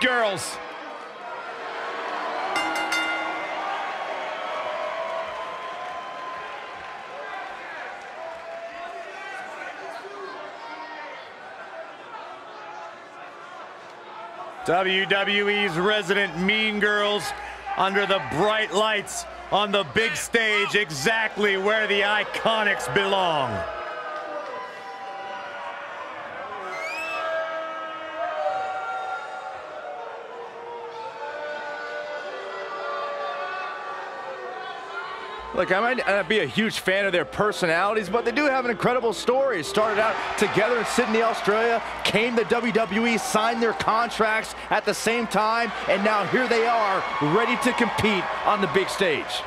girls. WWE's resident Mean Girls under the bright lights on the big stage exactly where the Iconics belong. Look, I might not be a huge fan of their personalities, but they do have an incredible story. Started out together in Sydney, Australia, came to WWE, signed their contracts at the same time, and now here they are, ready to compete on the big stage.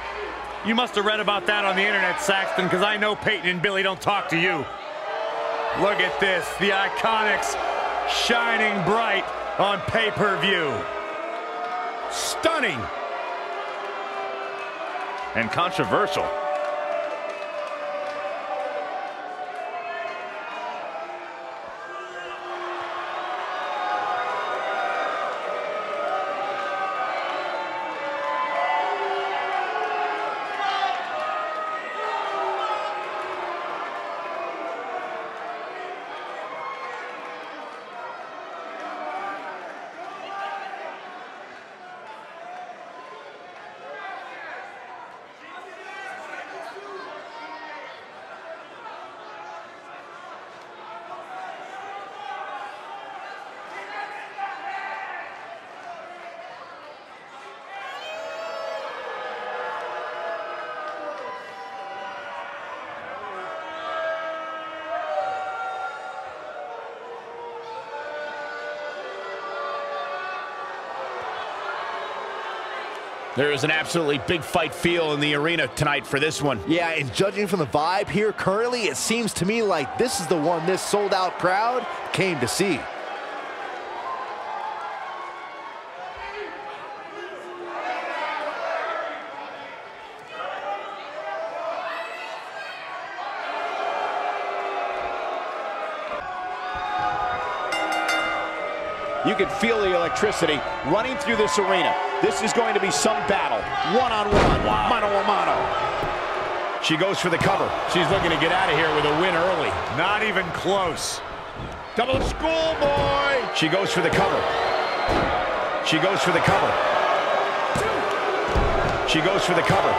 You must have read about that on the internet, Saxton, because I know Peyton and Billie don't talk to you. Look at this, the Iconics shining bright on pay-per-view. Stunning and controversial. There is an absolutely big fight feel in the arena tonight for this one. Yeah, and judging from the vibe here currently, it seems to me like this is the one this sold-out crowd came to see. You can feel the electricity running through this arena. This is going to be some battle. One-on-one, -on -one, wow. mano-a-mano. She goes for the cover. She's looking to get out of here with a win early. Not even close. Double schoolboy. She goes for the cover. She goes for the cover. She goes for the cover.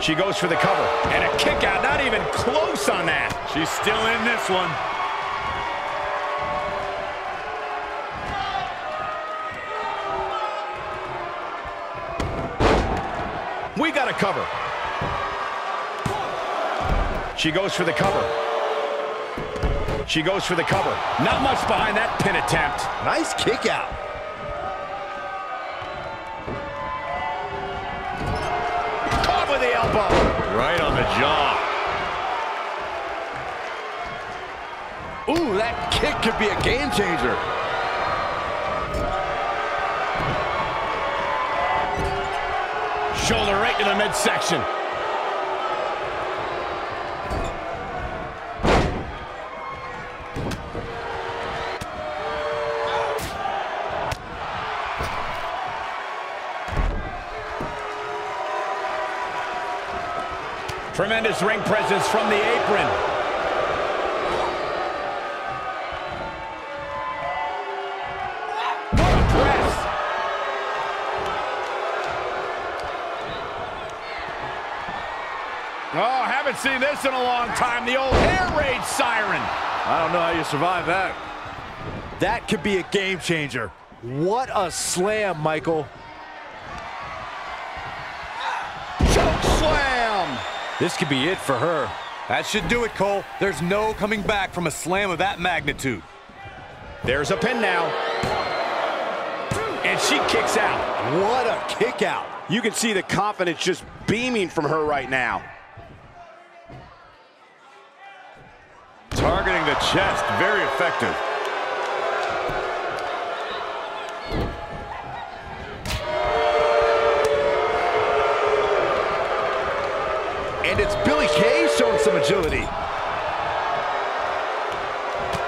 She goes for the cover. And a kick out, not even close on that. She's still in this one. Got a cover. She goes for the cover. She goes for the cover. Not much behind that pin attempt. Nice kick out. Caught with the elbow. Right on the jaw. Ooh, that kick could be a game changer. Shoulder right to the midsection. Tremendous ring presence from the apron. Haven't seen this in a long time. The old air raid siren. I don't know how you survive that. That could be a game changer. What a slam, Michael. Choke slam. This could be it for her. That should do it, Cole. There's no coming back from a slam of that magnitude. There's a pin now. And she kicks out. What a kick out. You can see the confidence just beaming from her right now. Targeting the chest, very effective. And it's Billie Kay showing some agility.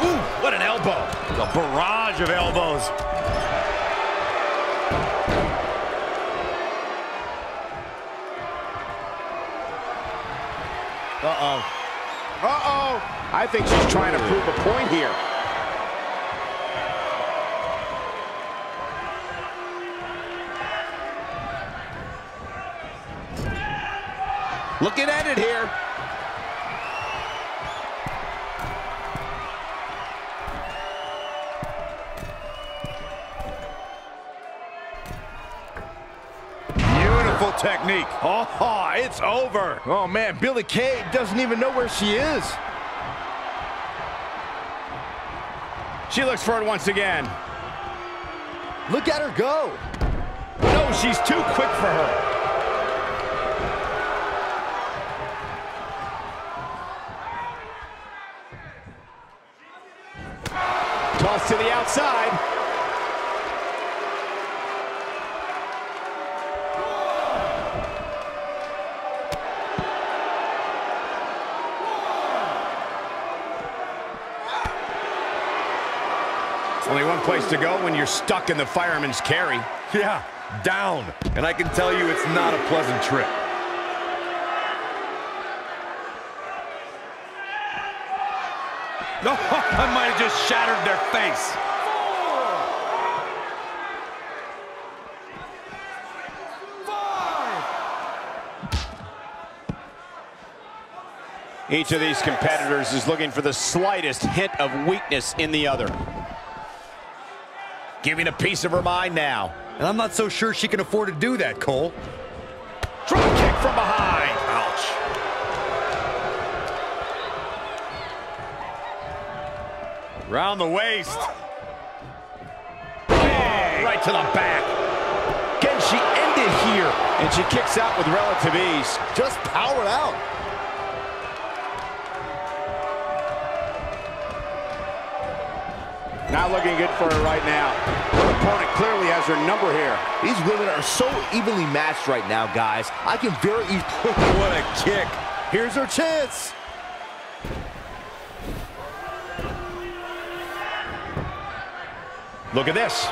Ooh, what an elbow. The barrage barrage of elbows. Uh-oh. Uh-oh. I think she's trying to prove a point here. Looking at it here. Technique. Oh, it's over. Oh, man, Billie Kay doesn't even know where she is. She looks for it once again. Look at her go. No, she's too quick for her. Toss to the outside. Only one place to go when you're stuck in the fireman's carry. Yeah, down. And I can tell you it's not a pleasant trip. No, oh, I might have just shattered their face. Each of these competitors is looking for the slightest hint of weakness in the other. Giving a piece of her mind now. And I'm not so sure she can afford to do that, Cole. Drop kick from behind. Ouch. Round the waist. Right to the back. Can she end it here? And she kicks out with relative ease. Just powered out. Not looking good for her right now. Her opponent clearly has her number here. These women are so evenly matched right now, guys. I can very easily... What a kick. Here's her chance. Look at this.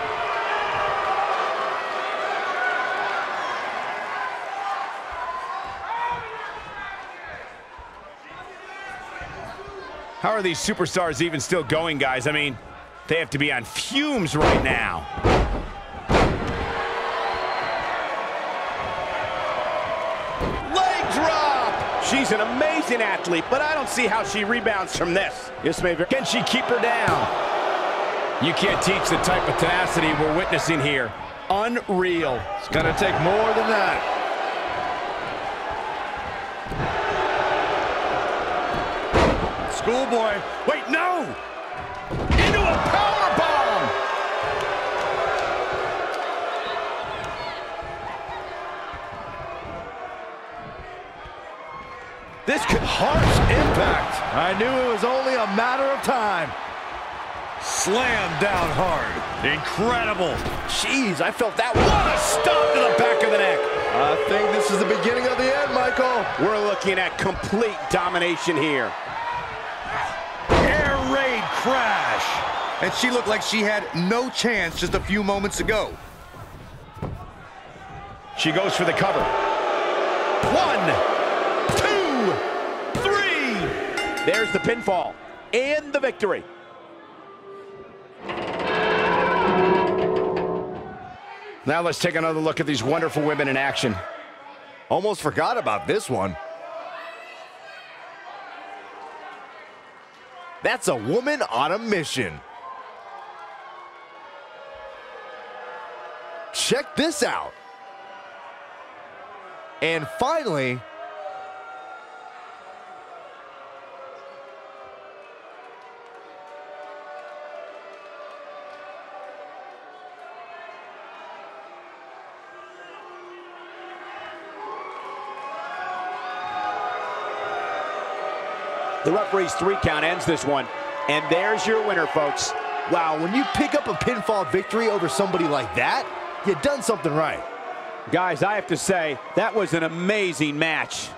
How are these superstars even still going, guys? I mean, they have to be on fumes right now. Leg drop! She's an amazing athlete, but I don't see how she rebounds from this. This may be... Can she keep her down? You can't teach the type of tenacity we're witnessing here. Unreal. It's going to take more than that. Schoolboy. Wait, no! This could harsh impact. I knew it was only a matter of time. Slam down hard. Incredible. Jeez, I felt that What a stop to the back of the neck! I think this is the beginning of the end, Michael. We're looking at complete domination here. Air raid crash. And she looked like she had no chance just a few moments ago. She goes for the cover. One, There's the pinfall and the victory. Now let's take another look at these wonderful women in action. Almost forgot about this one. That's a woman on a mission. Check this out. And finally, The referee's three count ends this one. And there's your winner, folks. wow, when you pick up a pinfall victory over somebody like that, you've done something right. Guys, I have to say, that was an amazing match.